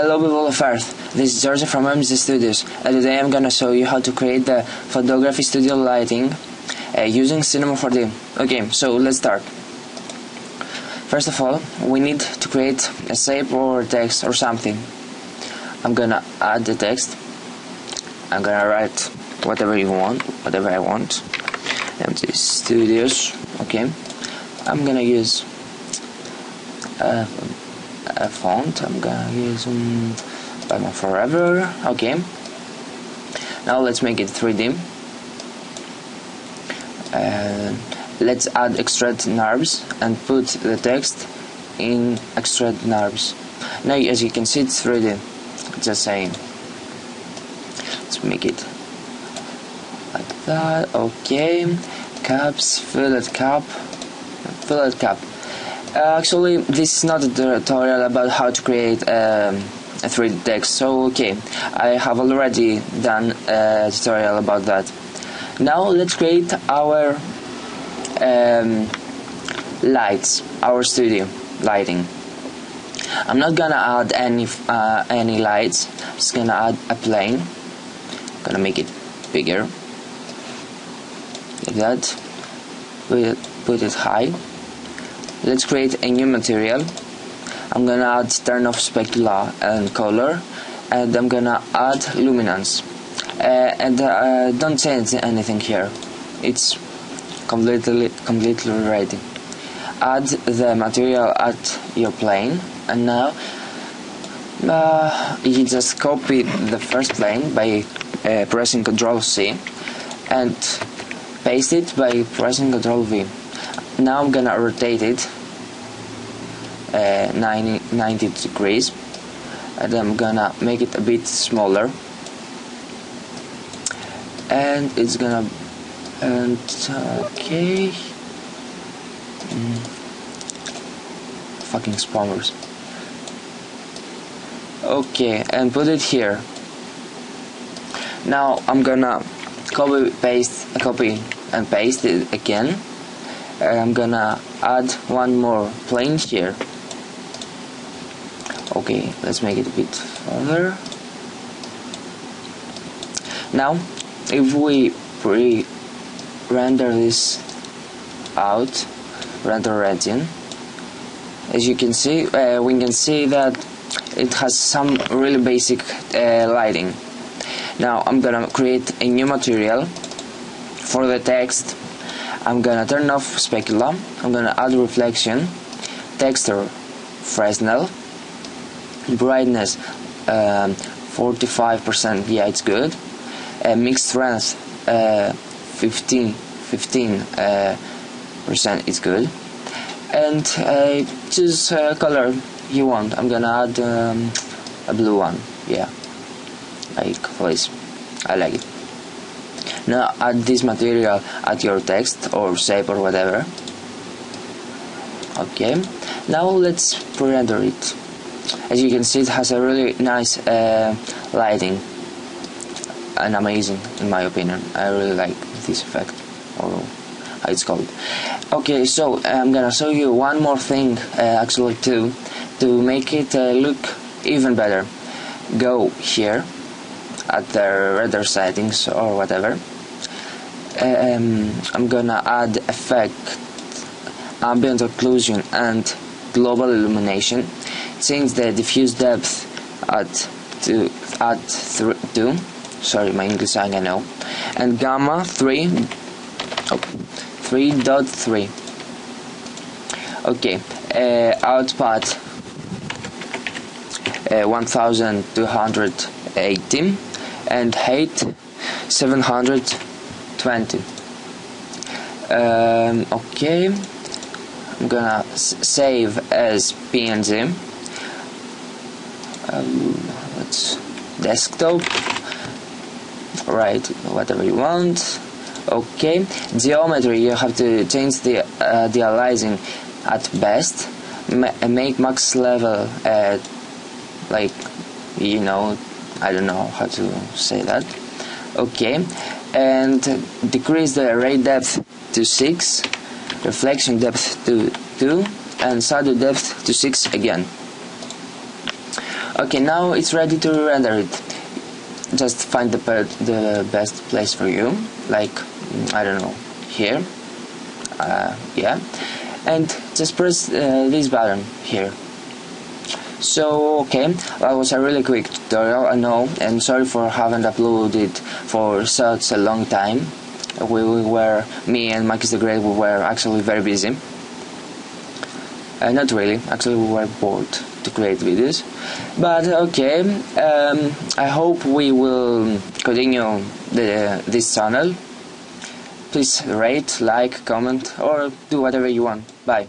Hello people of Earth, this is George from MJ Studios and today I'm gonna show you how to create the photography studio lighting uh, using Cinema 4D. Okay, so let's start. First of all, we need to create a shape or text or something. I'm gonna add the text. I'm gonna write whatever you want, whatever I want. MJ Studios, okay. I'm gonna use uh, a font. I'm gonna use um, Batman Forever okay. Now let's make it 3D uh, let's add extrude NURBS and put the text in extrude NURBS now as you can see it's 3D just saying. Let's make it like that okay. Caps fillet cap fillet cap actually, this is not a tutorial about how to create um, a 3D text, so okay, I have already done a tutorial about that. Now let's create our um, lights, our studio lighting. I'm not gonna add any uh, any lights. I'm just gonna add a plane. Gonna make it bigger, like that. Put put it high let's create a new material. I'm gonna add turn off specular and color and I'm gonna add luminance. Uh, and uh, don't change anything here. It's completely completely ready. Add the material at your plane and now uh, you just copy the first plane by uh, pressing Ctrl C and paste it by pressing Ctrl V now I'm gonna rotate it uh, 90, 90 degrees and I'm gonna make it a bit smaller. And it's gonna and okay. Mm. fucking spammers. Okay and put it here. Now I'm gonna copy paste copy and paste it again I'm gonna add one more plane here. Okay let's make it a bit further. Now if we pre-render this out render engine as you can see uh, we can see that it has some really basic uh, lighting. Now I'm gonna create a new material for the text I'm gonna turn off specular I'm gonna add reflection texture Fresnel brightness 45% um, yeah it's good. Uh, mixed strength uh, 15 15 uh, percent is good. And uh, choose uh, color you want. I'm gonna add um, a blue one. Yeah. Like this. I like it now add this material at your text or shape or whatever. Okay. Now let's pre-render it. As you can see it has a really nice uh, lighting. And amazing in my opinion. I really like this effect or how it's called. Okay so I'm gonna show you one more thing uh, actually too to make it uh, look even better. Go here at the render settings or whatever. Um, I'm gonna add effect ambient occlusion and global illumination. Change the diffuse depth at to at 2 sorry my English I know. And gamma 3 oh, 3.3 okay uh, output uh, 1218 and height 720 um, okay. I'm gonna save as PNG um, let's desktop. Right whatever you want. Okay. Geometry. You have to change the uh, at best. Ma make max level at like you know I don't know how to say that. Okay and decrease the ray depth to 6 reflection depth to 2 and shadow depth to 6 again. Okay now it's ready to render it. Just find the, the best place for you like mm, I don't know here. Uh, yeah. And just press uh, this button here so okay that was a really quick tutorial I know and sorry for having uploaded for such a long time. We were me and Marcus the Great we were actually very busy. Uh, not really actually we were bored to create videos. But okay um, I hope we will continue the, this channel. Please rate like comment or do whatever you want. Bye